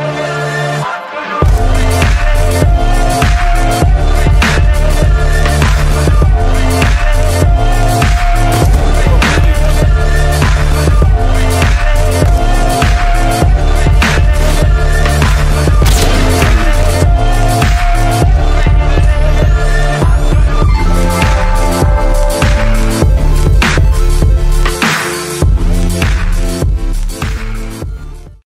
Bye.